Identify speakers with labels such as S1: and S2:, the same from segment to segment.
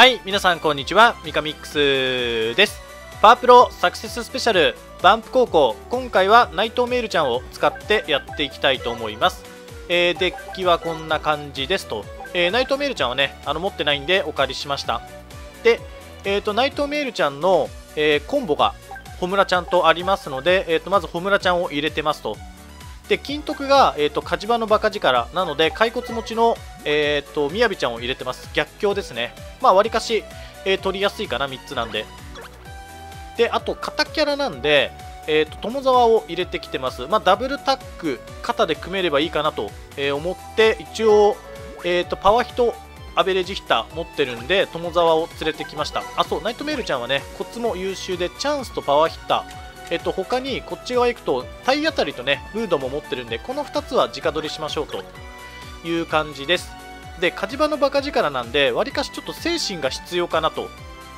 S1: はい皆さんこんにちは。ミカミックスです。パワープロサクセススペシャルバンプ高校。今回は内藤メールちゃんを使ってやっていきたいと思います、えー、デッキはこんな感じですと、えー、内藤メールちゃんはねあの持ってないんでお借りしました。で、えーと、内藤メールちゃんの、え、コンボがホムラちゃんとありますので、えーと、まずホムラちゃんを入れてますと。で金徳が、えーと、火事場のバカ力なので骸骨持ちの、えー、とみやびちゃんを入れてます。逆境ですね。まあわりかし、えー、取りやすいかな3つなんで。であと肩キャラなんでえーと、友沢を入れてきてます、まあ、ダブルタック肩で組めればいいかなと、えー、思って一応、えーと、パワーヒトアベレージヒッター持ってるんで友沢を連れてきました。あそうナイトメールちゃんはねコツも優秀でチャンスとパワーヒッターえっと、他にこっち側行くと体当たりとねムードも持ってるんでこの2つは直取りしましょうという感じです。で火事場のバカ力なんでわりかしちょっと精神が必要かなと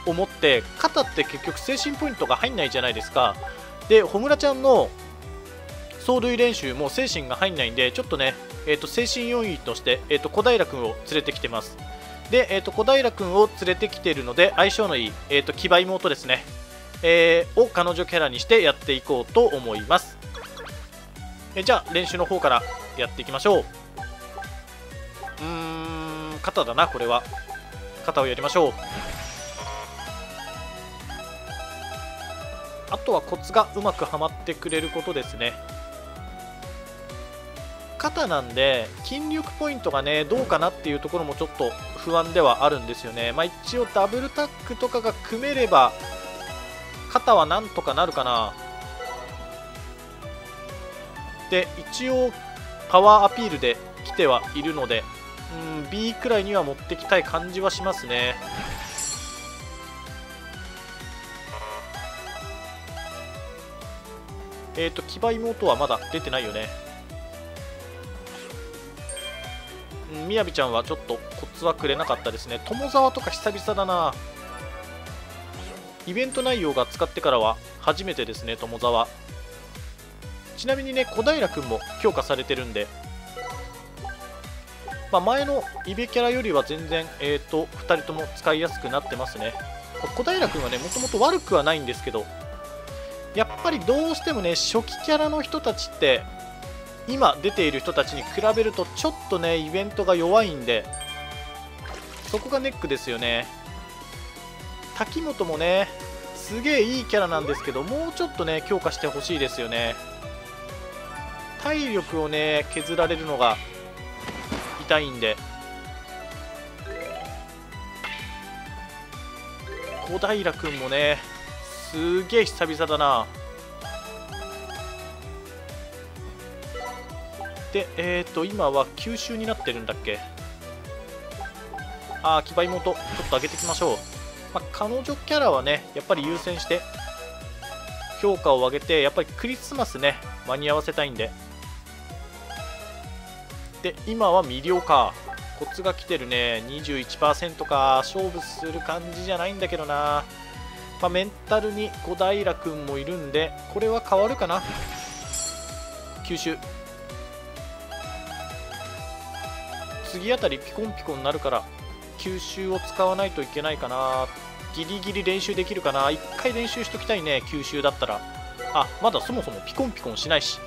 S1: 思って肩って結局精神ポイントが入んないじゃないですか。で穂村ちゃんの走塁練習も精神が入んないんでちょっとね、えー、と精神4位として、えー、と小平君を連れてきてます。で、えー、と小平君を連れてきているので相性のいい、えー、と騎馬妹ですね。えー、を彼女キャラにしてやっていこうと思います、えじゃあ練習の方からやっていきましょう。うーん肩だなこれは。肩をやりましょう。あとはコツがうまくはまってくれることですね。肩なんで筋力ポイントがねどうかなっていうところもちょっと不安ではあるんですよね。まあ一応ダブルタックとかが組めれば肩はなんとかなるかな。で一応パワーアピールで来てはいるのでうん B くらいには持ってきたい感じはしますね。えっ、ー、と騎馬妹はまだ出てないよね。みやびちゃんはちょっとコツはくれなかったですね。友沢とか久々だな。イベント内容が使ってからは初めてですね友沢。ちなみにね小平君も強化されてるんで、まあ、前のイベキャラよりは全然、えーと、2人とも使いやすくなってますね。小平君はねもともと悪くはないんですけどやっぱりどうしてもね初期キャラの人たちって今出ている人たちに比べるとちょっとねイベントが弱いんでそこがネックですよね。滝本もねすげえいいキャラなんですけどもうちょっとね強化してほしいですよね。体力をね削られるのが痛いんで。小平君もねすげえ久々だな。でえっ、ー、と今は吸収になってるんだっけ？ああ騎馬妹ちょっと上げていきましょう。まあ、彼女キャラはね、やっぱり優先して評価を上げて、やっぱりクリスマスね、間に合わせたいんで。で、今は魅了か。コツが来てるね。21%か。勝負する感じじゃないんだけどな。まあ、メンタルに小平君もいるんで、これは変わるかな。吸収。次あたりピコンピコンになるから吸収を使わないといけないかな。ギリギリ練習できるかな。1回練習しときたいね吸収だったら。あまだそもそもピコンピコンしないし。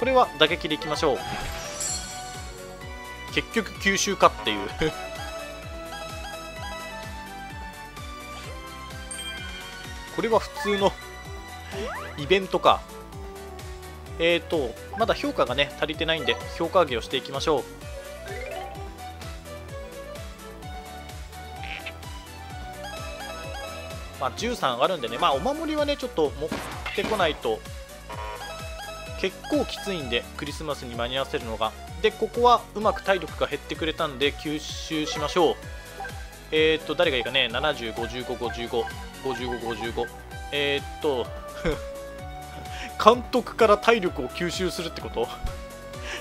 S1: これは打撃でいきましょう。結局吸収かっていう。これは普通のイベントか。えーとまだ評価がね足りてないんで評価上げをしていきましょう。まあ、13上がるんでね、まあ、お守りはね、ちょっと持ってこないと、結構きついんで、クリスマスに間に合わせるのが。で、ここはうまく体力が減ってくれたんで、吸収しましょう。えー、っと、誰がいいかね、70555555555。えー、っと、監督から体力を吸収するってこと？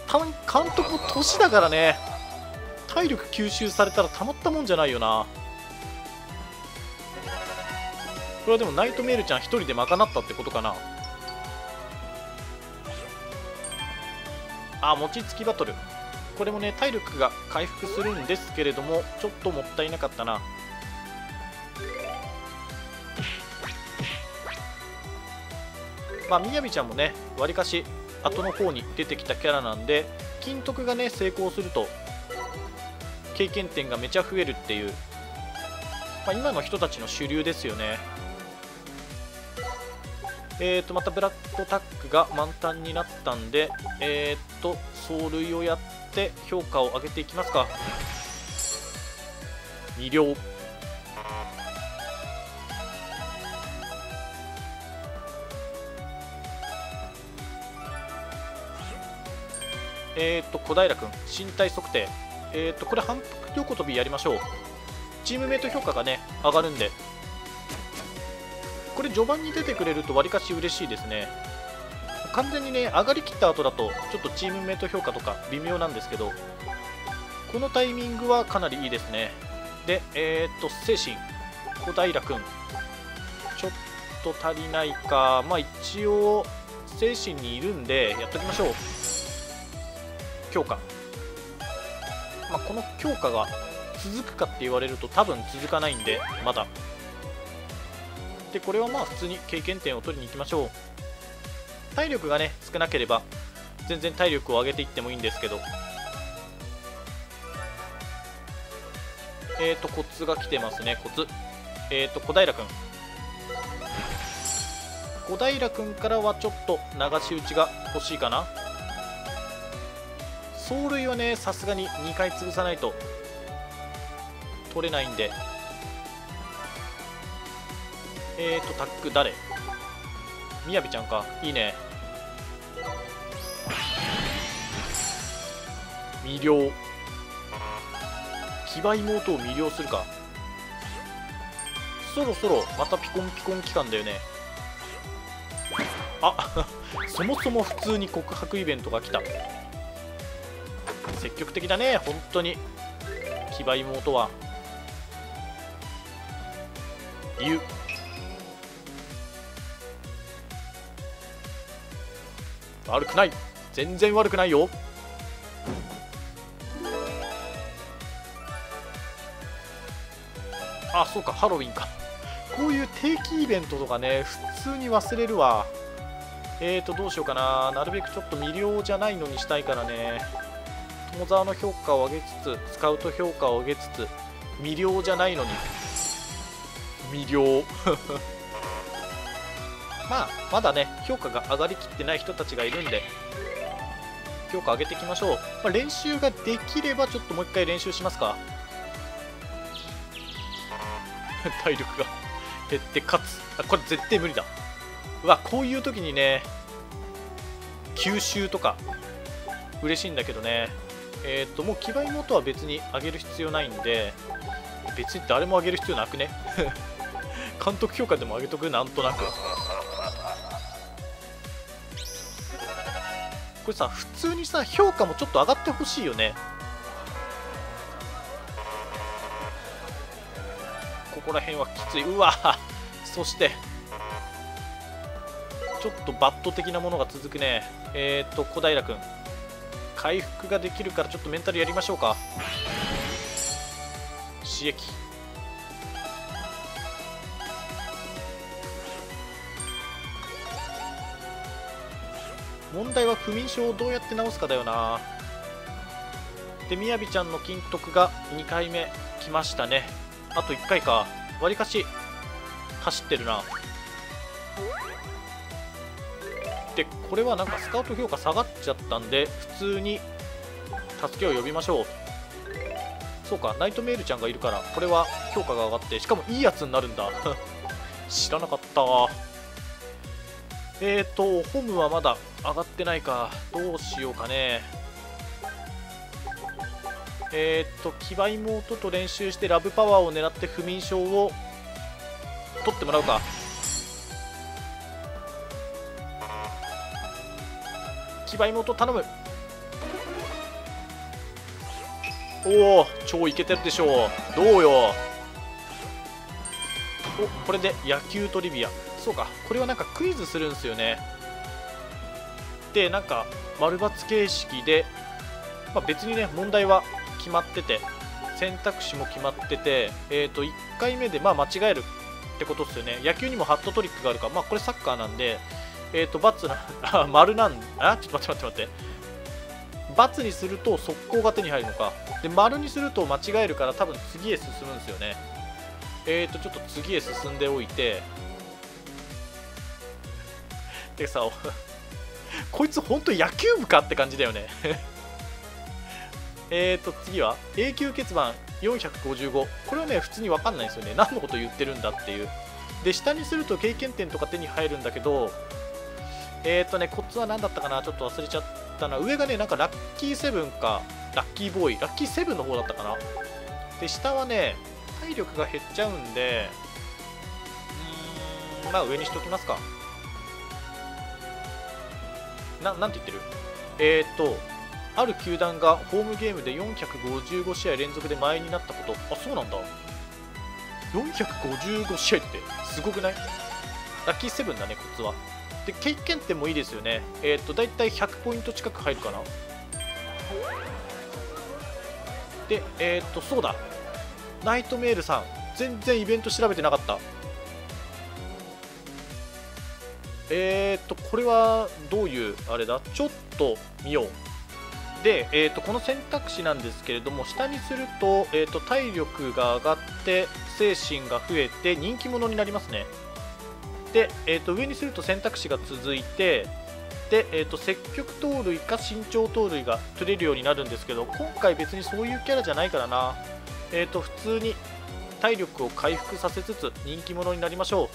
S1: 監督も年だからね、体力吸収されたらたまったもんじゃないよな。これはでもナイトメールちゃん1人で賄ったってことかな？あ餅つきバトル。これもね体力が回復するんですけれどもちょっともったいなかったな。まあみやびちゃんもねわりかし後の方に出てきたキャラなんで金徳がね成功すると経験点がめちゃ増えるっていう、まあ、今の人たちの主流ですよね。えーとまたブラッドタックが満タンになったんでえーと走塁をやって評価を上げていきますか。2両。えっ、ー、と小平君身体測定。えっ、ー、とこれ反復横跳びやりましょう。チームメイト評価がね上がるんでこれ序盤に出てくれるとわりかし嬉しいですね。完全にね上がりきった後だとちょっとチームメイト評価とか微妙なんですけどこのタイミングはかなりいいですね。でえっ、と精神。小平君ちょっと足りないか。まあ一応精神にいるんでやっときましょう。強化、まあ、この強化が続くかって言われると多分続かないんでまだ。でこれはまあ普通に経験点を取りに行きましょう。体力がね少なければ全然体力を上げていってもいいんですけど。えっ、ー、とコツが来てますねコツ。えっ、ー、と小平君小平君からはちょっと流し打ちが欲しいかな。走塁はねさすがに2回潰さないと取れないんで。えーとタック誰？みやびちゃんか。いいね。魅了。騎馬妹を魅了するか。そろそろまたピコンピコン期間だよね。あ そもそも普通に告白イベントが来た。積極的だね本当に。騎馬妹は竜悪くない。全然悪くないよ。あそうかハロウィンか。こういう定期イベントとかね普通に忘れるわ。えーとどうしようかな。なるべくちょっと魅了じゃないのにしたいからね。友沢の評価を上げつつスカウト評価を上げつつ魅了じゃないのに。魅了。まあまだね評価が上がりきってない人たちがいるんで評価上げていきましょう、まあ、練習ができればちょっともう一回練習しますか。体力が減ってかつ。あこれ絶対無理だ。うわこういう時にね吸収とか嬉しいんだけどね。えっ、ー、ともう騎馬妹は別に上げる必要ないんで別に誰も上げる必要なくね。監督評価でも上げとく？なんとなく。これさ普通にさ評価もちょっと上がってほしいよね。ここら辺はきつい。うわ。そしてちょっとバット的なものが続くね。えっ、と小平君回復ができるからちょっとメンタルやりましょうか。刺激。問題は不眠症をどうやって治すかだよな。でみやびちゃんの金徳が2回目来ましたね。あと1回か。わりかし走ってるな。でこれはなんかスカウト評価下がっちゃったんで普通に助けを呼びましょう。そうかナイトメールちゃんがいるからこれは評価が上がってしかもいいやつになるんだ。知らなかったえーとホームはまだ上がってないかどうしようかね。えー、と騎馬妹と練習してラブパワーを狙って不眠症を取ってもらうか。騎馬妹頼む。おお超イケてるでしょう。どうよ。おこれで野球トリビア。そうかこれはなんかクイズするんですよね。でなんか丸抜形式で、まあ、別にね問題は決まってて選択肢も決まってて、えー、と1回目でまあ間違えるってことですよね。野球にもハットトリックがあるか、まあ、これサッカーなんで、え、ー、と×なあ丸なんあちょっと待って待って待って×にすると速攻が手に入るのか。で丸にすると間違えるから多分次へ進むんですよね。えっ、ー、とちょっと次へ進んでおいてでさ こいつ本当野球部かって感じだよね。えっと次は永久欠番455これはね普通に分かんないんですよね。何のこと言ってるんだっていう。で下にすると経験点とか手に入るんだけどえ、ー、とねコツは何だったかな？ちょっと忘れちゃったな。上がねなんかラッキーセブンかラッキーボーイ。ラッキーセブンの方だったかな。で下はね体力が減っちゃうんでうーんまあ上にしときますか。ななんて言ってる？えっ、とある球団がホームゲームで455試合連続で前になったこと。あそうなんだ。455試合ってすごくない？ラッキーセブンだねコツは。で経験点もいいですよね。えっ、ー、と大体100ポイント近く入るかな。でえっ、とそうだ。ナイトメールさん全然イベント調べてなかった。えっ、ー、とこれはどういうあれだ？ちょっと見よう。で、えーと、この選択肢なんですけれども下にすると,、えーと、体力が上がって精神が増えて人気者になりますね。で、えーと、上にすると選択肢が続いてで、えー、と積極盗塁か身長盗塁が取れるようになるんですけど今回別にそういうキャラじゃないからな、えー、と普通に体力を回復させつつ人気者になりましょう。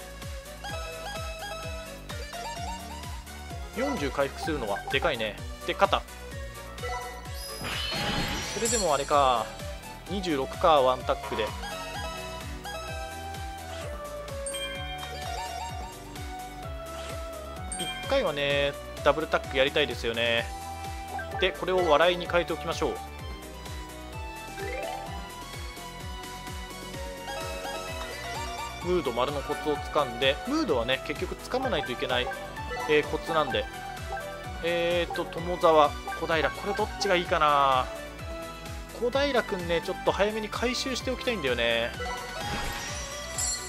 S1: 40回復するのはでかいね。で肩。それでもあれか。26かワンタックで。1回はねダブルタックやりたいですよね。でこれを笑いに変えておきましょう。ムード丸のコツをつかんでムードはね結局つかまないといけない、えー、コツなんで。えーと友沢小平これどっちがいいかな？小平君ねちょっと早めに回収しておきたいんだよね。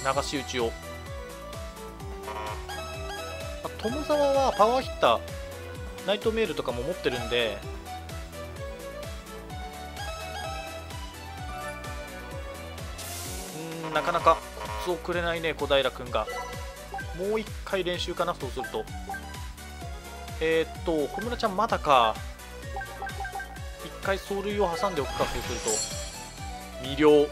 S1: 流し打ちを。友沢はパワーヒッターナイトメールとかも持ってるんで。うんなかなかコツをくれないね小平君が。もう1回練習かなそうすると。えー、っと小村ちゃんまだか。1回走塁を挟んでおくかそうすると。魅了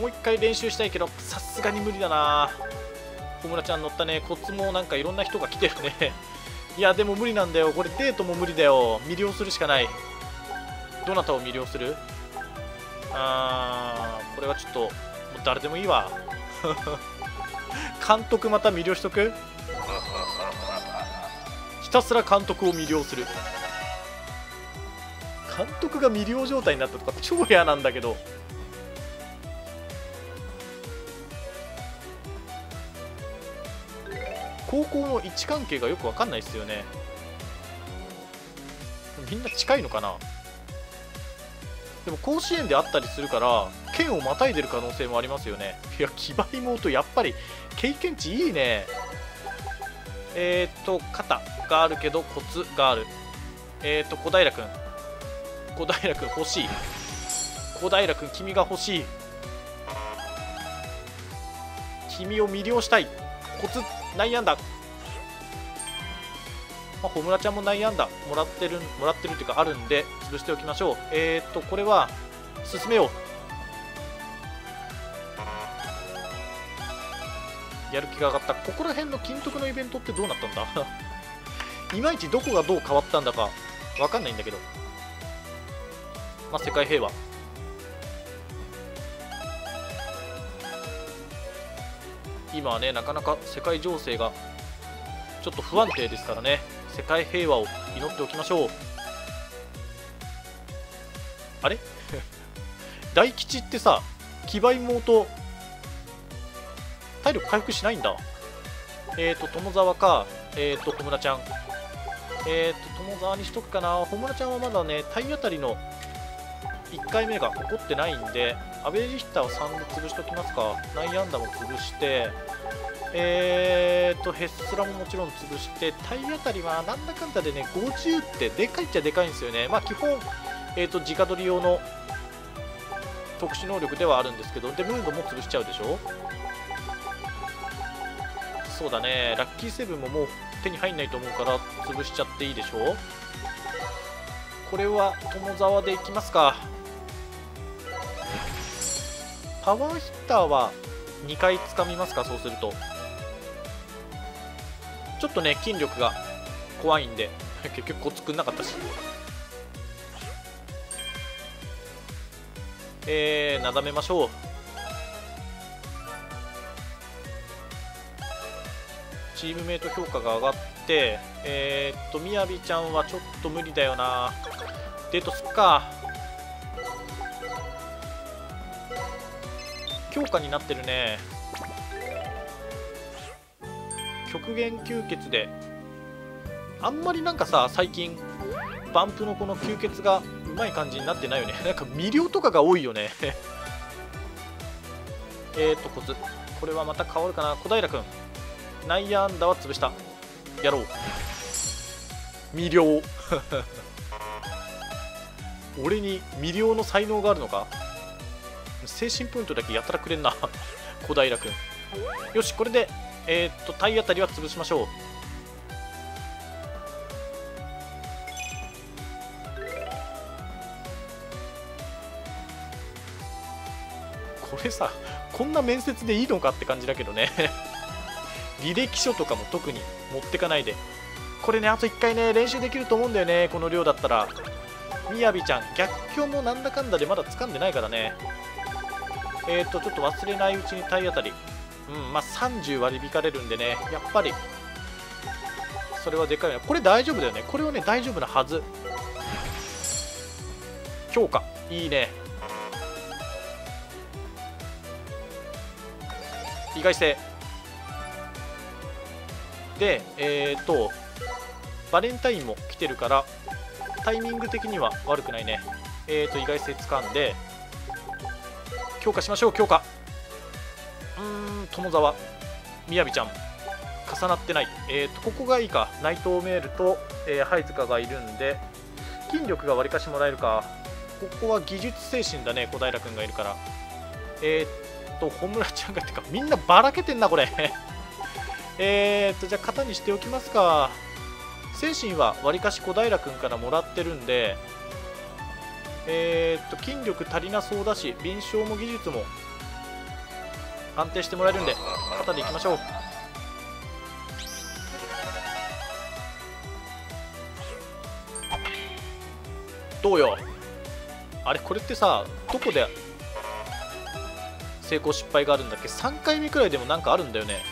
S1: もう一回練習したいけどさすがに無理だな。小村ちゃん乗ったね。コツもなんかいろんな人が来てるね。いやでも無理なんだよ。これデートも無理だよ。魅了するしかない。どなたを魅了する？あーこれはちょっともう誰でもいいわ。監督また魅了しとく？ひたすら監督を魅了する。監督が魅了状態になったとか超嫌なんだけど。高校の位置関係がよく分かんないですよね。みんな近いのかな？でも甲子園であったりするから県をまたいでる可能性もありますよね。いや騎馬妹やっぱり経験値いいね。えっ、と肩があるけどコツがある。えっ、と小平君小平君欲しい。小平君君が欲しい。君を魅了したい。コツ内野安打。まあ、ホムラちゃんも内野安打もらってるもらってるっていうかあるんで潰しておきましょう。えっ、とこれは進めよう。やる気が上がった。ここら辺の金徳のイベントってどうなったんだ？いまいちどこがどう変わったんだかわかんないんだけど。まあ世界平和。今はねなかなか世界情勢がちょっと不安定ですからね。世界平和を祈っておきましょう。あれ？大吉ってさ騎馬妹体力回復しないんだ。えっ、ー、と友沢か。えっ、ー、と友田ちゃん。えっ、ー、と友沢にしとくかな。友田ちゃんはまだね体当たりの1回目が起こってないんでアベリヒッターを3で潰しておきますか？内野安打も潰してえーとヘッスラももちろん潰して体当たりはなんだかんだでね50ってでかいっちゃでかいんですよね。まあ基本えーと直取り用の特殊能力ではあるんですけどでムードも潰しちゃうでしょ？そうだね。ラッキーセブンももう手に入んないと思うから潰しちゃっていいでしょ？これは友沢でいきますか。パワーヒッターは2回掴みますか？そうすると。ちょっとね筋力が怖いんで結局コツくんなかったし。えー、なだめましょう。チームメイト評価が上がってえー、っとみやびちゃんはちょっと無理だよな。デートすっか。強化になってるね。極限吸血で。あんまりなんかさ最近バンプのこの吸血がうまい感じになってないよね。なんか魅了とかが多いよね。えっとコツ。これはまた変わるかな。小平君内野安打は潰した。やろう。魅了 俺に魅了の才能があるのか？精神ポイントだけやたらくれんな。小平君よしこれでえー、っと体当たりは潰しましょう。これさこんな面接でいいのかって感じだけどね。履歴書とかも特に持ってかないで。これねあと1回ね練習できると思うんだよねこの量だったら。みやびちゃん逆境もなんだかんだでまだ掴んでないからね。えっ、ー、とちょっと忘れないうちに体当たり。うんまあ30割引かれるんでねやっぱり。それはでかいな。これ大丈夫だよね。これはね大丈夫なはず。強化いいね。意外性。でえっ、ー、とバレンタインも来てるからタイミング的には悪くないね。えっ、ー、と意外性掴んで強化しましょう強化。うーん友沢みやびちゃん。重なってない。えっ、ー、とここがいいか。内藤メールと、えー、貝塚がいるんで筋力がわりかしもらえるか。ここは技術精神だね小平君がいるから。えっ、と穂村ちゃんがってか。みんなばらけてんなこれ。えっとじゃあ型にしておきますか。精神はわりかし小平君からもらってるんでえー、っと筋力足りなそうだし臨床も技術も安定してもらえるんで肩でいきましょう。どうよ？あれこれってさどこで成功失敗があるんだっけ？3回目くらいでもなんかあるんだよね。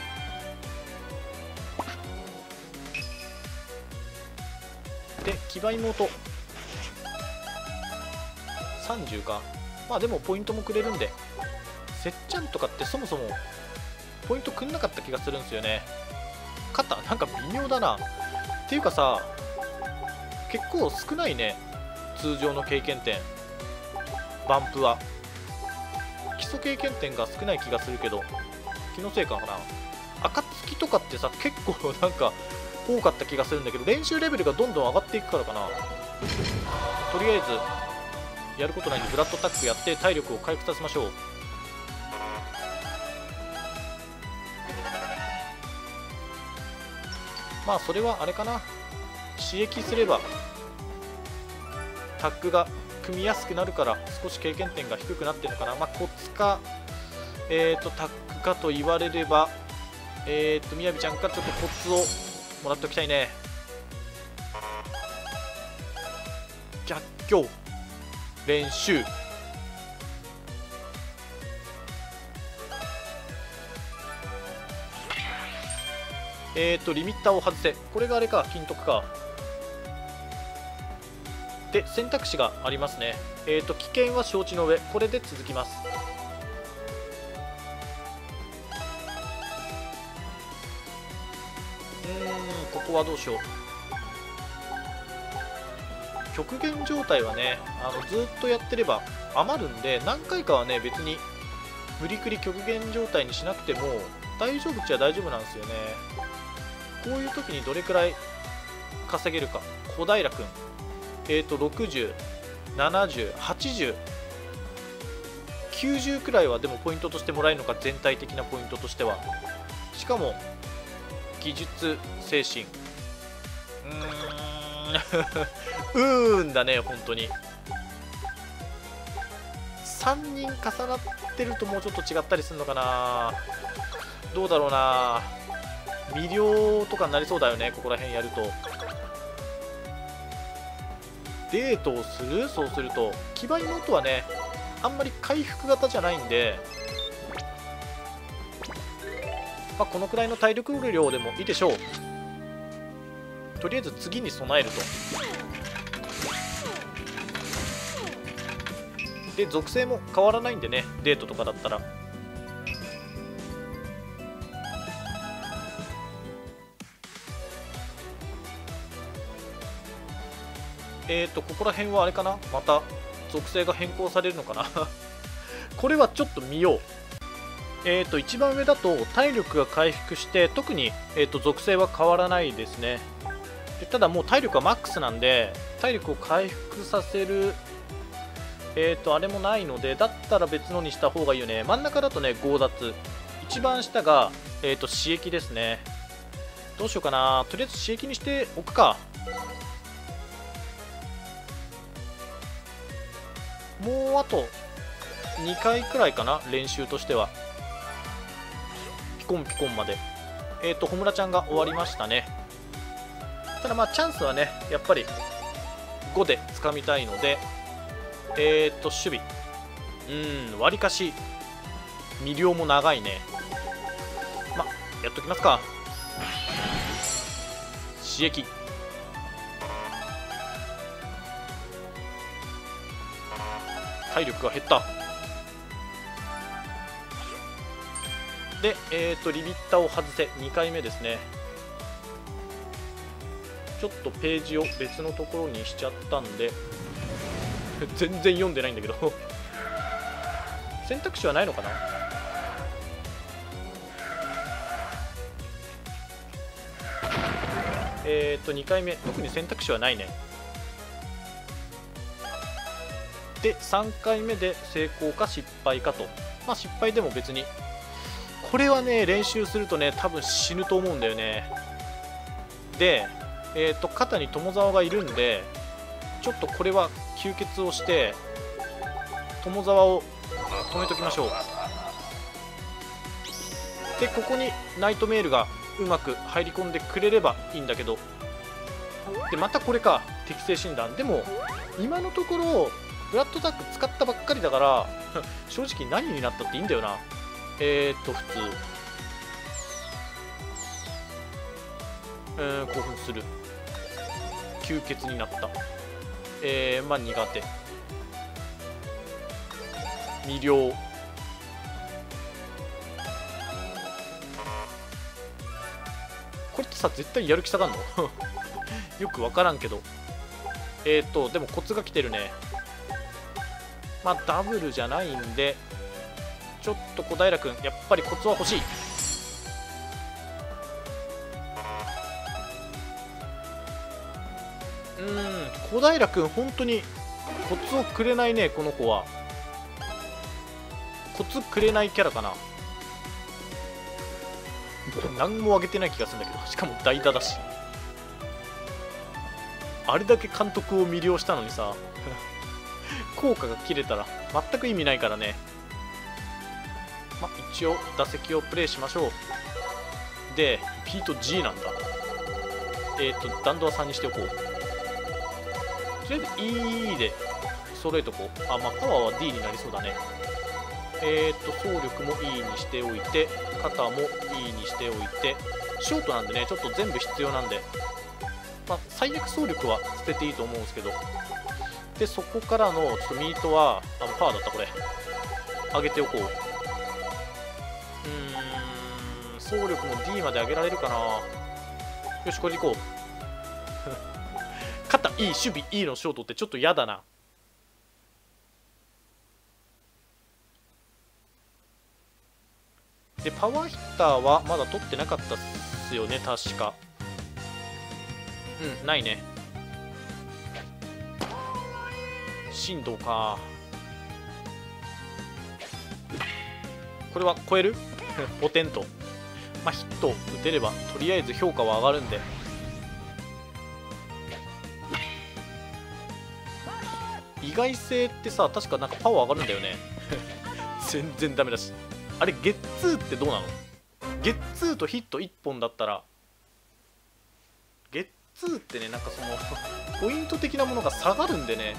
S1: で騎馬妹。30か。まあでもポイントもくれるんで。せっちゃんとかってそもそもポイントくんなかった気がするんですよね。肩なんか微妙だな。っていうかさ結構少ないね。通常の経験点。バンプは。基礎経験点が少ない気がするけど。気のせいかな。暁とかってさ結構なんか多かった気がするんだけど練習レベルがどんどん上がっていくからかな。とりあえずやることないんでブラッドタックやって体力を回復させましょう。まあそれはあれかな。刺激すればタッグが組みやすくなるから少し経験点が低くなってるのかな。まあコツかえっ、ー、とタッグかと言われればえっ、ー、とみやびちゃんからちょっとコツをもらっておきたいね。逆境。練習。えっ、ー、とリミッターを外せ。これがあれか金徳か。で選択肢がありますね。えっ、ー、と危険は承知の上これで続きます。うんここはどうしよう。極限状態はねあのずっとやってれば余るんで何回かはね別に無理くり極限状態にしなくても大丈夫っちゃ大丈夫なんですよね。こういう時にどれくらい稼げるか。小平君。えっ、ー、と607080 90くらいはでもポイントとしてもらえるのか全体的なポイントとしては。しかも技術精神。うーん。ーんだね本当に。3人重なってるともうちょっと違ったりするのかな。どうだろうな。魅了とかになりそうだよねここら辺やると。デートをする？そうすると。騎馬妹はねあんまり回復型じゃないんで、まあ、このくらいの体力量でもいいでしょう。とりあえず次に備えると。で属性も変わらないんでねデートとかだったら。えっ、ー、とここら辺はあれかな？また属性が変更されるのかな？これはちょっと見よう。えーと一番上だと体力が回復して特に、えーと属性は変わらないですね。でただもう体力はマックスなんで体力を回復させるえっ、ー、とあれもないのでだったら別のにした方がいいよね。真ん中だとね強奪。一番下がえっ、ー、と刺激ですね。どうしようかな。とりあえず刺激にしておくか。もうあと2回くらいかな練習としては。ピコンピコンまで。えっ、ー、と、穂村ちゃんが終わりましたね。ただまあチャンスはねやっぱり5で掴みたいのでえー、っと守備。うんわりかし。魅了も長いね。まやっときますか。刺激。体力が減った。で、えーとリミッターを外せ。2回目ですね。ちょっとページを別のところにしちゃったんで。全然読んでないんだけど。選択肢はないのかな？えっ、と2回目。特に選択肢はないね。で3回目で成功か失敗かと。まあ失敗でも別に。これはね練習するとね多分死ぬと思うんだよね。でえーと、肩に友沢がいるんでちょっとこれは吸血をして友沢を止めときましょう。でここにナイトメールがうまく入り込んでくれればいいんだけど。でまたこれか。適正診断。でも今のところブラッドダック使ったばっかりだから 正直何になったっていいんだよな。えー、っと普通。うん興奮する。吸血になった。えー、まあ苦手。魅了これってさ絶対やる気下がんの？よく分からんけど。えっ、ー、とでもコツが来てるね。まあダブルじゃないんでちょっと小平君やっぱりコツは欲しい。平君本当にコツをくれないねこの子は。コツくれないキャラかな。何もあげてない気がするんだけどしかも代打だし。あれだけ監督を魅了したのにさ効果が切れたら全く意味ないからね。ま一応打席をプレイしましょう。で P と G なんだ。えっ、ー、と弾道は3にしておこう。とりあえず E で揃えとこう。あまあパワーは D になりそうだね。えー、っと走力も E にしておいて肩も E にしておいて。ショートなんでねちょっと全部必要なんで。まあ、最悪走力は捨てていいと思うんですけど。でそこからのちょっとミートはあのパワーだったこれ。上げておこう。うーん走力も D まで上げられるかな。よしこれでいこう。いい守備いいのショートってちょっと嫌だな。でパワーヒッターはまだ取ってなかったっすよね確か。うんないね。振動か。これは超える ポテント。まあヒット打てればとりあえず評価は上がるんで。意外性ってさ確かなんかパワー上がるんだよね。全然ダメだし。あれゲッツーってどうなの？ゲッツーとヒット1本だったら。ゲッツーってねなんかそのポイント的なものが下がるんでね。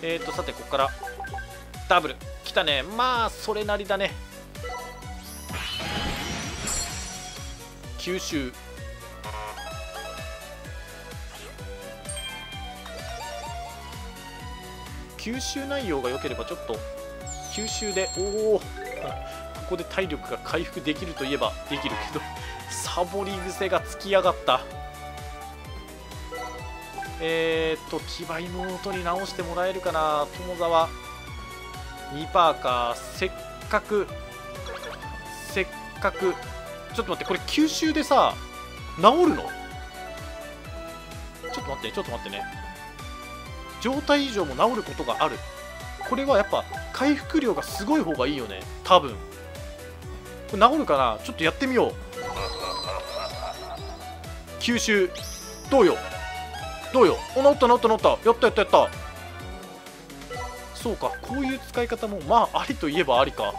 S1: えーとさてここから。ダブル。きたね。まあそれなりだね。吸収吸収内容が良ければちょっと吸収でおお ここで体力が回復できるといえばできるけど サボり癖がつきやがった。えー、っと騎馬妹に直してもらえるかな。友沢。2パーか。せっかくせっかく。ちょっと待ってこれ吸収でさ治るの？ちょっと待ってちょっと待ってね。状態異常も治ることがある。これはやっぱ回復量がすごい方がいいよね。多分。これ治るかな？ちょっとやってみよう。吸収。どうよ？どうよ？お治った治った治った。やったやったやった。そうか。こういう使い方もまあありといえばありか。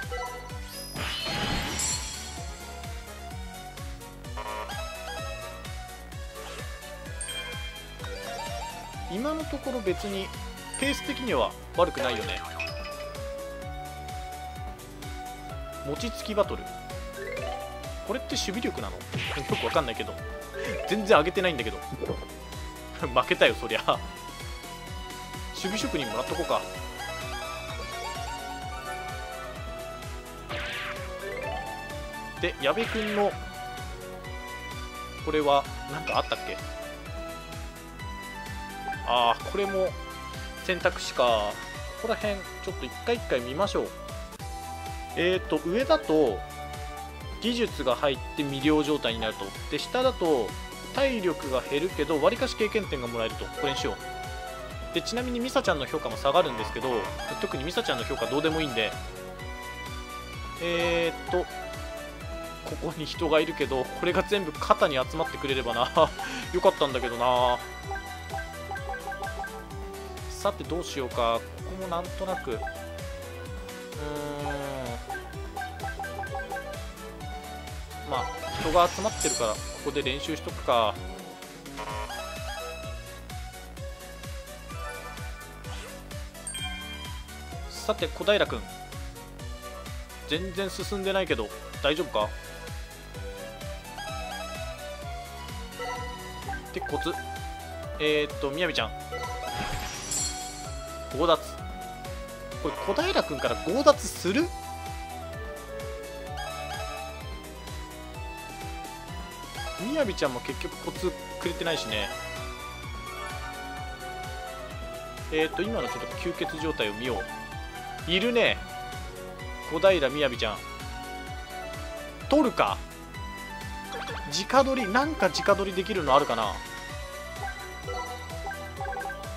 S1: ところ別にペース的には悪くないよね。餅つきバトル。これって守備力なの？よくわかんないけど。全然上げてないんだけど。負けたよそりゃ。守備職人もらっとこうか。で矢部君のこれは何かあったっけ？ああこれも選択肢か。ここら辺ちょっと一回一回見ましょう。えっ、ー、と上だと技術が入って未了状態になると。で下だと体力が減るけどわりかし経験点がもらえると。これにしよう。でちなみにミサちゃんの評価も下がるんですけど特にミサちゃんの評価どうでもいいんで。えー、っとここに人がいるけどこれが全部肩に集まってくれればな。よかったんだけどな。さてどうしようか。ここもなんとなく。うーん。まあ人が集まってるからここで練習しとくか。さて小平君全然進んでないけど大丈夫か？鉄骨。えー、っとみやびちゃん。強奪。これ小平君から強奪する？みやびちゃんも結局コツくれてないしね。えっ、ー、と今のちょっと吸血状態を見よう。いるね。小平みやびちゃん。取るか？直取り？なんか直取りできるのあるかな？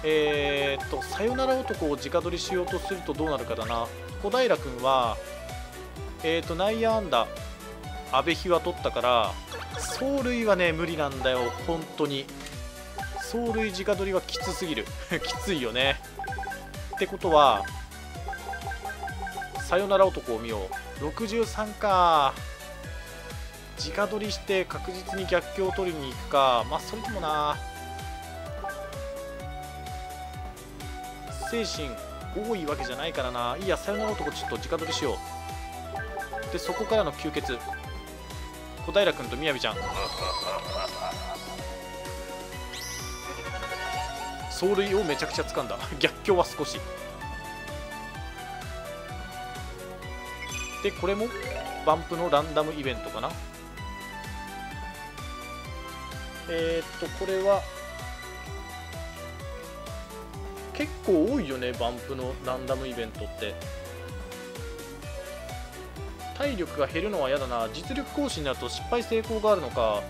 S1: えー、っとさよなら男を直取りしようとするとどうなるかだな。小平君はえー、っと内野安打阿部比は取ったから走塁はね無理なんだよ。本当に。走塁直取りはきつすぎる。きついよね。ってことはさよなら男を見よう。63か。直取りして確実に逆境を取りに行くか。まあそれでもな。精神多いわけじゃないからな。いいやさよなら男ちょっと直取りしよう。でそこからの吸血。小平君とみやびちゃん。走塁をめちゃくちゃ掴んだ。逆境は少し。でこれもバンプのランダムイベントかな。えー、っとこれは結構多いよねバンプのランダムイベントって。体力が減るのは嫌だな。実力行使になると失敗成功があるのか、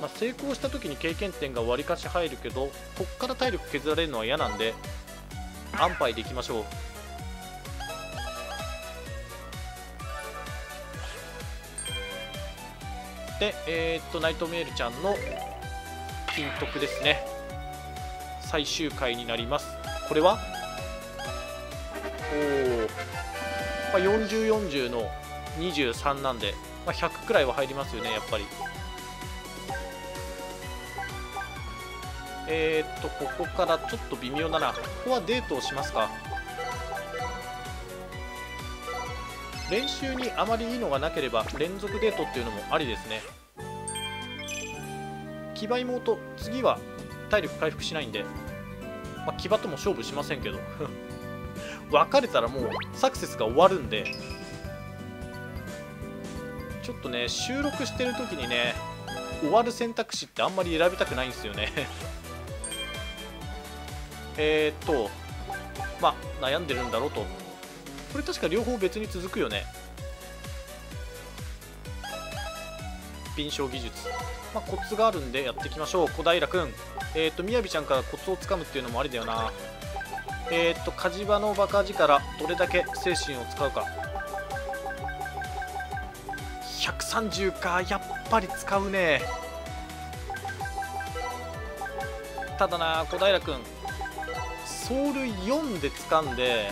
S1: まあ、成功した時に経験点がわりかし入るけどこっから体力削られるのは嫌なんで安牌でいきましょう。でえー、っとナイトメールちゃんの金徳ですね。最終回になります。これは？おお、まあ、4040の23なんで、まあ、100くらいは入りますよねやっぱり。えー、っとここからちょっと微妙だな。ここはデートをしますか。練習にあまりいいのがなければ連続デートっていうのもありですね。騎馬妹次は体力回復しないんで、まあ、騎馬とも勝負しませんけど 別れたらもうサクセスが終わるんでちょっとね収録してる時にね終わる選択肢ってあんまり選びたくないんですよね。えっとまあ悩んでるんだろうと。これ確か両方別に続くよね。敏捷技術、まあ、コツがあるんでやっていきましょう。小平君えっ、ー、とみやびちゃんからコツをつかむっていうのもありだよな。えっ、ー、と火事場のバカ力どれだけ精神を使うか。130かやっぱり使うね。ただな小平君。ソウル4で掴んで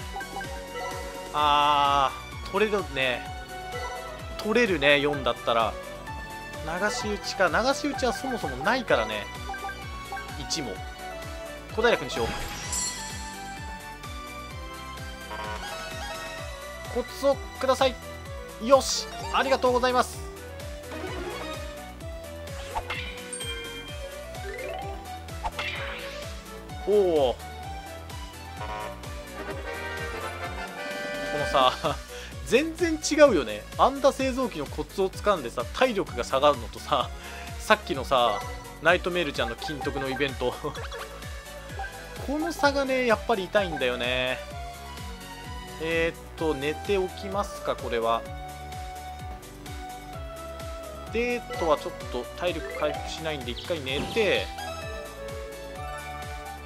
S1: あー取れるね。取れるね4だったら。流し打ちか。流し打ちはそもそもないからね。1も。小平君にしよう。コツをください。よし。ありがとうございます。おおこのさ 全然違うよね。あんだ製造機のコツをつかんでさ体力が下がるのとささっきのさナイトメールちゃんの金徳のイベント この差がねやっぱり痛いんだよねえー、っと寝ておきますかこれはデートはちょっと体力回復しないんで一回寝て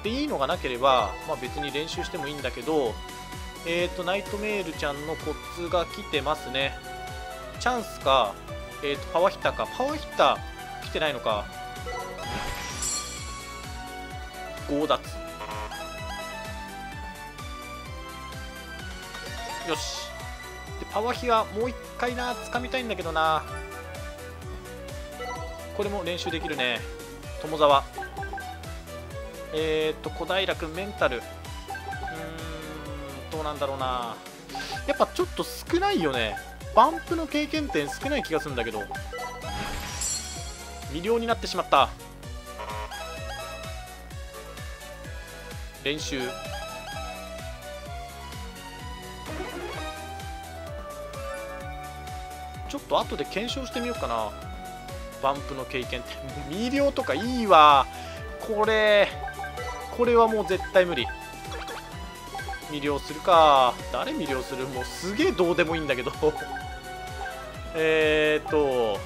S1: でいいのがなければ、まあ、別に練習してもいいんだけどえっ、と、ナイトメールちゃんのコツが来てますね。チャンスか、えっ、と、パワーヒッターか。パワーヒッター来てないのか。強奪。よし。で、パワーヒはもう一回な、掴みたいんだけどな。これも練習できるね。友沢。えっ、と、小平君、メンタルうーん。どうなんだろうなやっぱちょっと少ないよねバンプの経験点少ない気がするんだけど微量になってしまった練習。ちょっと後で検証してみようかな。バンプの経験点微量とかいいわ。これこれはもう絶対無理。魅了するか。誰魅了する？もうすげえどうでもいいんだけど。えっと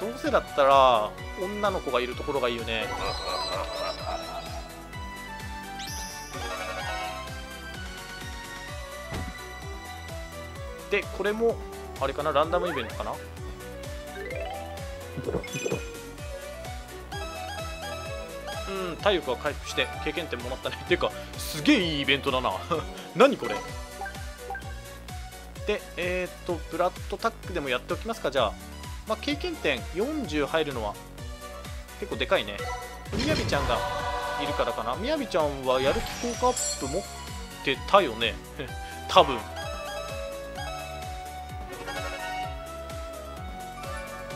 S1: どうせだったら女の子がいるところがいいよね。でこれもあれかなランダムイベントかな？うん体力が回復して経験点もらったね。っていうかすげえいいイベントだな。何これ？でえっ、とブラッドタックでもやっておきますか。じゃあ、まあ、経験点40入るのは結構でかいね。みやびちゃんがいるからかな。みやびちゃんはやる気効果アップ持ってたよね。多分。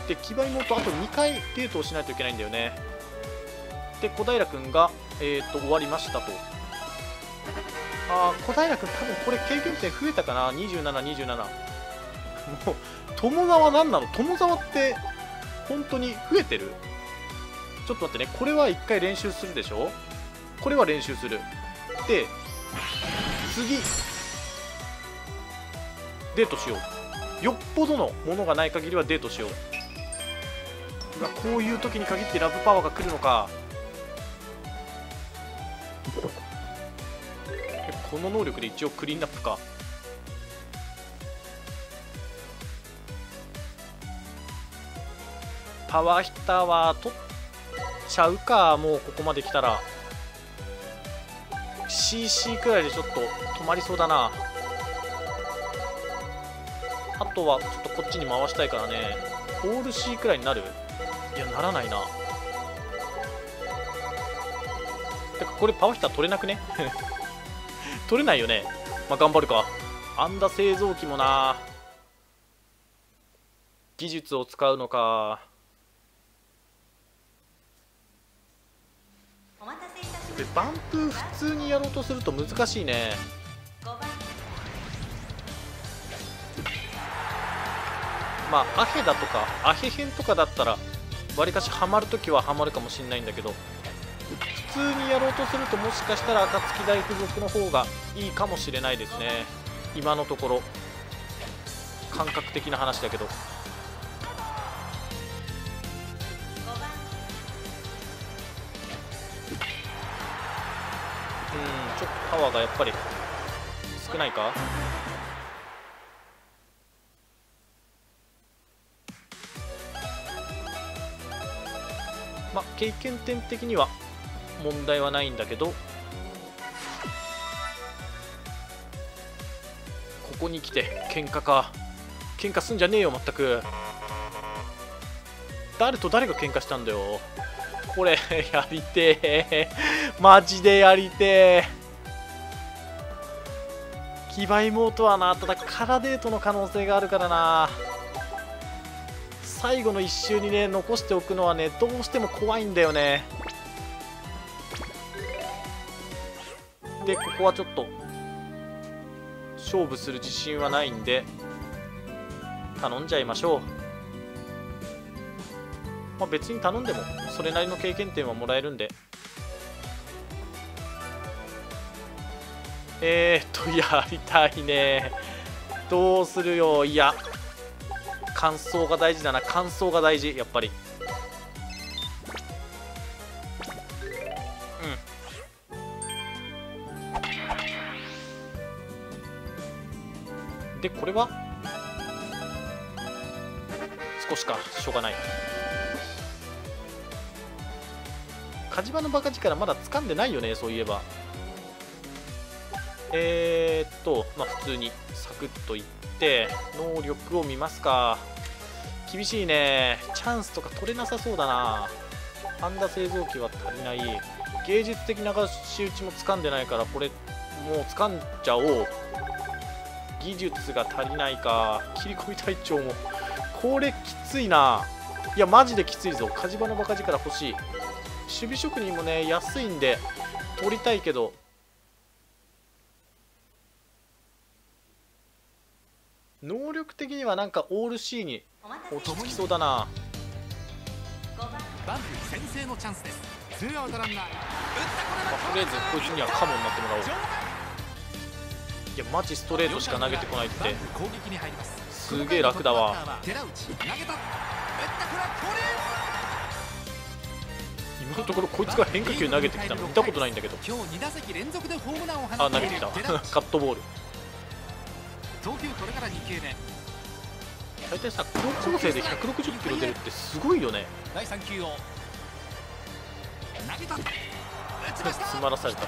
S1: で騎馬妹あと2回デートをしないといけないんだよね。で小平君が、えーと、終わりましたと。あ小平君多分これ経験点増えたかな？2727もう友沢何なの？友沢って本当に増えてる？ちょっと待ってね。これは1回練習するでしょ？これは練習する。で次デートしよう。よっぽどのものがない限りはデートしよう。うわこういう時に限ってラブパワーが来るのか。この能力で一応クリーンアップか。パワーヒッターは取っちゃうかもうここまで来たら。CC くらいでちょっと止まりそうだな。あとはちょっとこっちに回したいからね。オール C くらいになる？やならないな。てかこれパワーヒッター取れなくね？取れないよね。まあ頑張るか。あんだ製造機もな。技術を使うのか。でバンプ普通にやろうとすると難しいね。まあアヘだとかアヘ編とかだったらわりかしハマるときはハマるかもしれないんだけど普通にやろうとするともしかしたら暁大付属の方がいいかもしれないですね。今のところ感覚的な話だけど。うんちょっとパワーがやっぱり少ないか？経験点的には問題はないんだけどここに来て喧嘩か喧嘩すんじゃねえよ全く。誰と誰が喧嘩したんだよ。これ やりてえ。マジでやりてえ。騎馬妹はな。ただカラデートの可能性があるからな。最後の1周にね残しておくのはねどうしても怖いんだよね。でここはちょっと勝負する自信はないんで頼んじゃいましょう、まあ、別に頼んでもそれなりの経験点はもらえるんで。えー、っとやりたいね。どうするよいや。乾燥が大事だな乾燥が大事やっぱり。うん。でこれは？少しかしょうがない。火事場のバカ力まだ掴んでないよねそういえば。えー、っとまあ普通にサクッといって能力を見ますか。厳しいね。チャンスとか取れなさそうだな。パンダ製造機は足りない。芸術的流し打ちも掴んでないからこれもう掴んじゃおう。技術が足りないか。切り込み隊長も。これきついな。いやマジできついぞ。火事場のバカ力欲しい。守備職人もね安いんで取りたいけど能力的にはなんかオール C に落ち着きそうだな。バンプ先制のチャンスです。ツーアウトランナー、まあ、とりあえずこいつにはカモになってもらおう。いやマジストレートしか投げてこないって。す。げえ楽だわ。今のところこいつが変化球投げてきたの見たことないんだけど。あ投げてきた。カットボール投球これから2球目。大体さ高校生で160キロ出るってすごいよね。第3球を投げた。詰まらされた。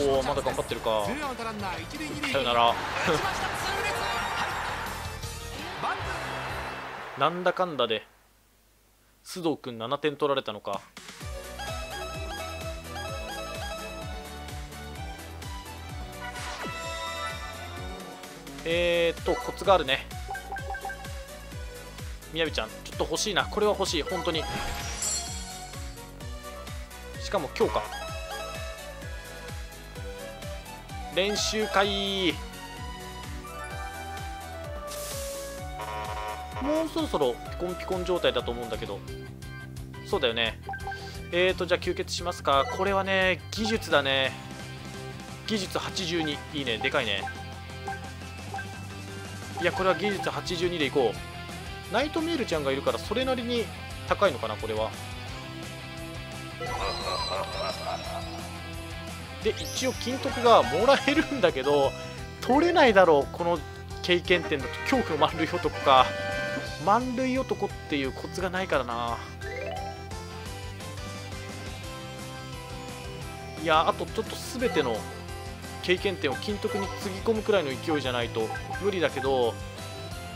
S1: おおまだ頑張ってるか。さよなら。なんだかんだで須藤君7点取られたのかえー、っとコツがあるね。みやびちゃんちょっと欲しいな。これは欲しい本当に。しかも今日か。練習会。もうそろそろピコンピコン状態だと思うんだけど。そうだよね。えーとじゃあ吸血しますか。これはね技術だね。技術82いいね。でかいね。いやこれは技術82でいこう。ナイトメールちゃんがいるからそれなりに高いのかなこれは。で一応金徳がもらえるんだけど取れないだろうこの経験点だと恐怖の満塁男か。満塁男っていうコツがないからな。いやあとちょっと全ての経験点を金徳につぎ込むくらいの勢いじゃないと無理だけど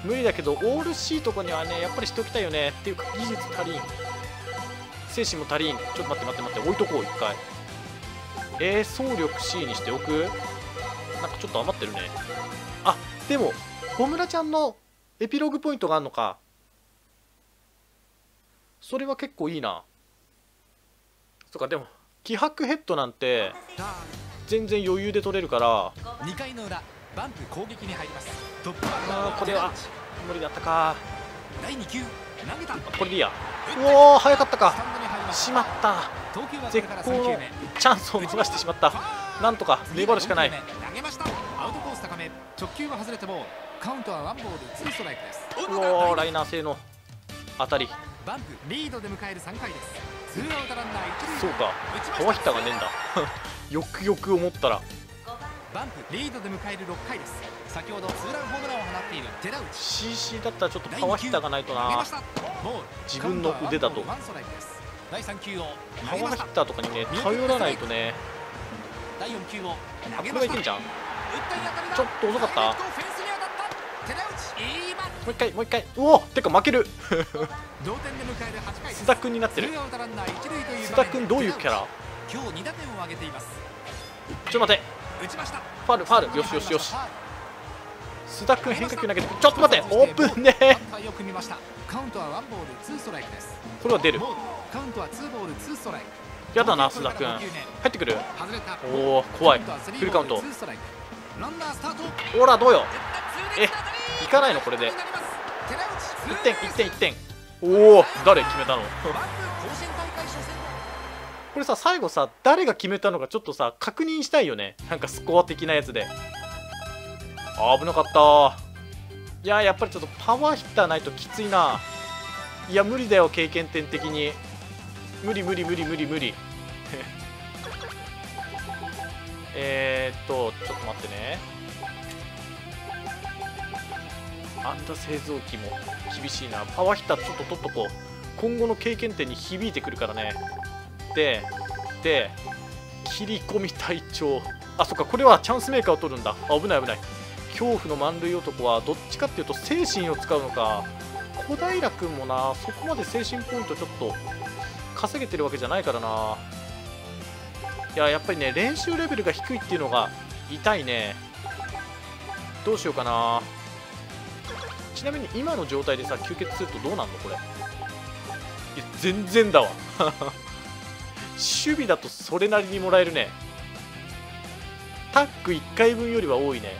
S1: 無理だけどオール C とかにはねやっぱりしておきたいよねっていうか技術足りん。精神も足りん。ちょっと待って待って待って置いとこう一回。えー、総力 C にしておく？なんかちょっと余ってるね。あでも小村ちゃんのエピローグポイントがあるのか。それは結構いいな。そっかでも気迫ヘッドなんて全然余裕で取れるから。
S2: 2回の裏バンプ攻撃に入ります。トップ
S1: あーこれは無理だったか。
S2: 第2球投げた。
S1: これでいいや。おお早かったか。しまった。絶好
S2: 3球
S1: の
S2: 目
S1: チャンスを逃してしまった。なんとか粘るしかない。
S2: 投げました。アウトコース高め。直球は外れてもカウントはワンボールツーストライクです。
S1: うおーライナー性の当たり。
S2: バンプリードで迎える3回です。ツーアウトランナー一塁。
S1: そうか。パワーヒッターがねえんだよくよく思ったら。
S2: バンプリードで迎える6回です。先ほどツーランホームランを放っている寺内。
S1: CC だったらちょっとパワーヒッターがないとな。自分の腕だと。
S2: カウントはワンボールワンストライクです。第3球を
S1: パワーヒッターとかにね頼らないとね。
S2: 第4球を投げまし
S1: ちょっと遅かった。
S2: ダイレクトフェンスに当たった。寺内いいバッ
S1: う一回もう一回。うおてか負ける。
S2: 同点で迎える8回です。
S1: 須田君になってる。須田君どういうキャラ？
S2: 今日2打点を挙げています。
S1: ちょっと待って。
S2: 打ちました。
S1: ファールファール。よしよしよし。須田君変化球投げてちょっと待ってオープンね。
S2: ました。カウントはワンボールツーストライクです。
S1: これは出る。
S2: カウントはツーボールツーストライク。
S1: やだな須田君。入ってくる。おお怖い。フルカウント
S2: トライク。ランナースタート。
S1: ほらどうよ。え
S2: え
S1: いかないの？これで。
S2: 1
S1: 1点1点1点。おお誰決めたの？これさ最後さ誰が決めたのかちょっとさ確認したいよね。なんかスコア的なやつで。危なかった。いややっぱりちょっとパワーヒッターないときついな。いや無理だよ経験点的に。無理無理無理無理無理。えっとちょっと待ってね。あんた製造機も厳しいな。パワーヒッターちょっと取っとこう。今後の経験点に響いてくるからね。でで切り込み隊長。あそっかこれはチャンスメーカーを取るんだ。あ危ない危ない。恐怖の満塁男はどっちかっていうと精神を使うのか。小平君もなそこまで精神ポイントちょっと稼げてるわけじゃないからな。いややっぱりね練習レベルが低いっていうのが痛いね。どうしようかな。ちなみに今の状態でさ吸血するとどうなんのこれ？いや全然だわ。備だとそれなりにもらえるね。タック1回分よりは多いね。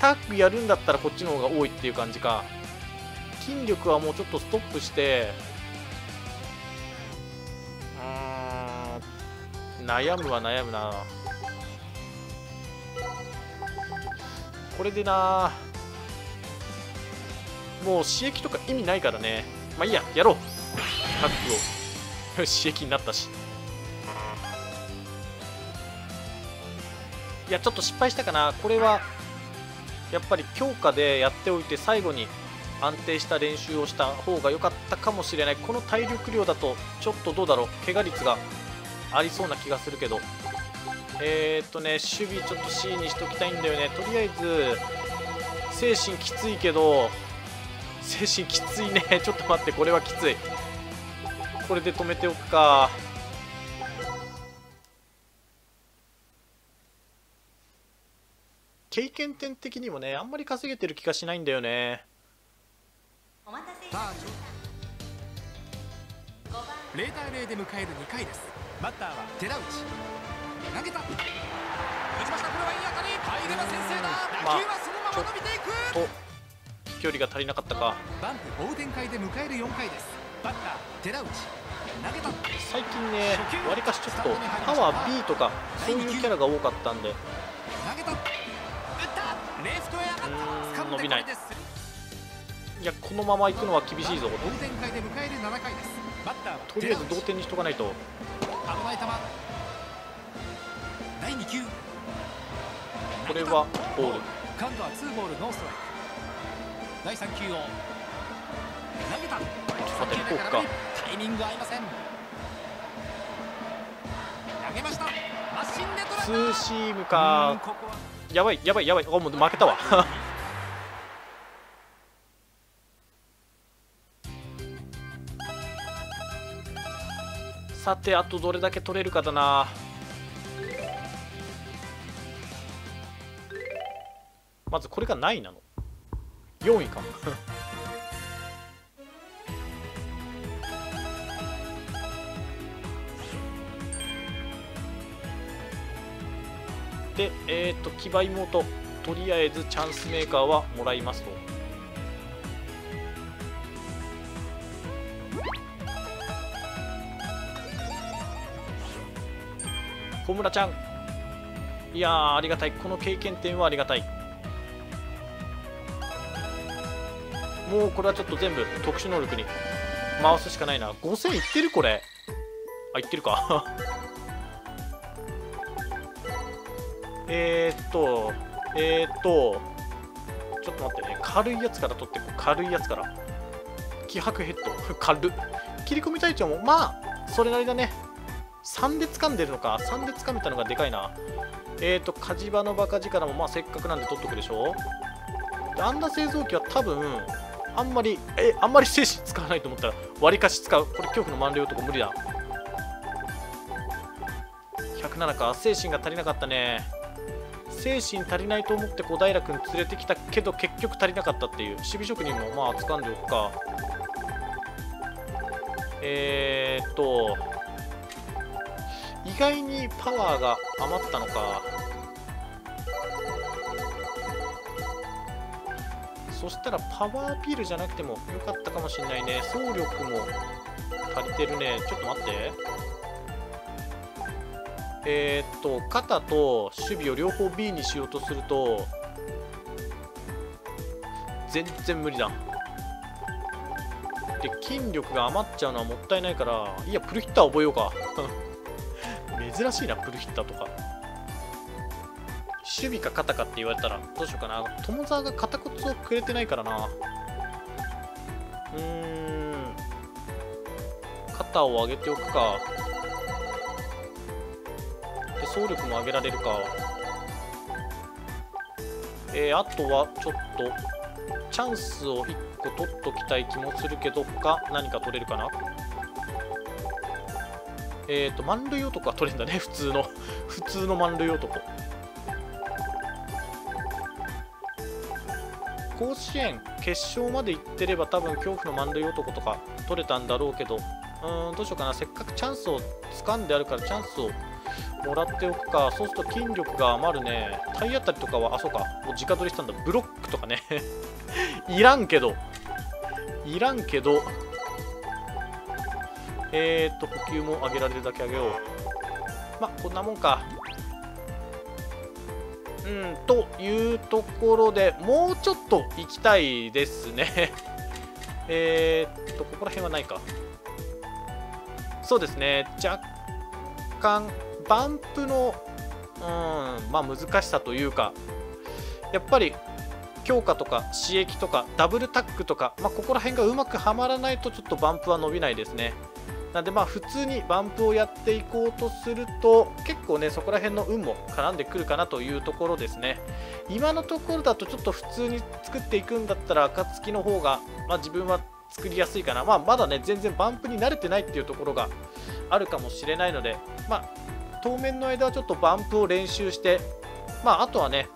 S1: タックやるんだったらこっちの方が多いっていう感じか。筋力はもうちょっとストップしてうーん悩むは悩むな。これでなもう刺激とか意味ないからね。まあいいややろう。タックを。刺激になったし。やちょっと失敗したかな。これはやっぱり強化でやっておいて最後に安定した練習をした方が良かったかもしれない。この体力量だとちょっとどうだろう。怪我率がありそうな気がするけど。えー、っとね守備ちょっと C にしときたいんだよね。とりあえず精神きついけど精神きついね。ちょっと待ってこれはきつい。これで止めておくか。経験点的にもねあんまり稼げてる気がしないんだよね。
S3: お待たせ
S2: さあ0対0で迎える2回です。バッターは寺内。投げた。打ちました。これはいい当たり。入れば先制だ打球はそのまま伸びていく。
S1: と飛距離が足りなかったか。
S2: バンプ追う展開で迎える4回です。バッター寺内。投げた。
S1: 最近ねわりかしちょっとパワー B とかそういうキャラが多かったんで。
S2: 投げた
S1: 伸びない。いやこのまま行くのは厳しいぞ。
S2: 追う展開で迎える7回です。バッターは
S1: とりあえず同点にしとかないと。
S2: 危ない球。第2球。
S1: これはボール。
S2: カウントはツーボールノーストライク。第3球を投げた。
S1: さてフォークか。
S2: タイミング合いません。投げました。マシンで
S1: ツーシーム
S2: うん
S1: かやばいやばいやばい。おもう負けたわ。さてあとどれだけ取れるかだな。まずこれが何位なの。4位かでえっ、と騎馬妹とりあえずチャンスメーカーはもらいますと。小村ちゃん。いやーありがたい。この経験点はありがたい。もうこれはちょっと全部特殊能力に回すしかないな。5000いってるこれ。あいってるか。えーっとえーっとちょっと待ってね。軽いやつから取ってこう。軽いやつから。気迫ヘッド。軽。っ切り込み隊長もまあそれなりだね。3で掴んでるのか。3で掴めたのがでかいな。えーと火事場のバカ力もまあせっかくなんで取っとくでしょであんな製造機は多分あんまりえあんまり精神使わないと思ったら割りかし使う。これ恐怖の満了とか無理だ。107か。精神が足りなかったね。精神足りないと思って小平君連れてきたけど結局足りなかったっていう。守備職人もまあ掴んでおくか。えーっと意外にパワーが余ったのか。そしたらパワーピールじゃなくてもよかったかもしれないね。走力も足りてるね。ちょっと待って。えーっと肩と守備を両方 B にしようとすると全然無理だ。で筋力が余っちゃうのはもったいないからいやプルヒッター覚えようか。珍しいなプルヒッターとか。守備か肩かって言われたらどうしようかな。友沢が肩コツをくれてないからな。うーん。肩を上げておくか。で走力も上げられるか。えー、あとはちょっとチャンスを1個取っときたい気もするけど他何か取れるかな。えっ、ー、と満塁男は取れるんだね普通の。普通の満塁男。甲子園決勝まで行ってれば多分恐怖の満塁男とか取れたんだろうけど。うんどうしようかな。せっかくチャンスを掴んであるからチャンスをもらっておくか。そうすると筋力が余るね。体当たりとかはあそうか。もう直取りしたんだ。ブロックとかね。いらんけど。いらんけど。えー、っと補給も上げられるだけ上げよう。まあこんなもんか。うんというところでもうちょっと行きたいですね。えっとここら辺はないか。そうですね。若干バンプのうんまあ難しさというかやっぱり強化とか刺激とかダブルタックとか、まあ、ここら辺がうまくはまらないとちょっとバンプは伸びないですね。なんでまあ普通にバンプをやっていこうとすると結構ねそこら辺の運も絡んでくるかなというところですね。今のところだとちょっと普通に作っていくんだったら暁の方が、まあ、自分は作りやすいかな、まあ、まだね全然バンプに慣れてないっていうところがあるかもしれないのでまあ当面の間はちょっとバンプを練習してまああとはね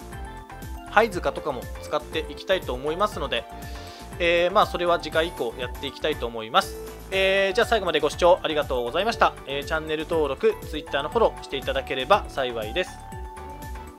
S1: 貝塚とかも使っていきたいと思いますので、えーまあそれは次回以降やっていきたいと思います。えーじゃあ最後までご視聴ありがとうございました。えーチャンネル登録、Twitter のフォローしていただければ幸いです。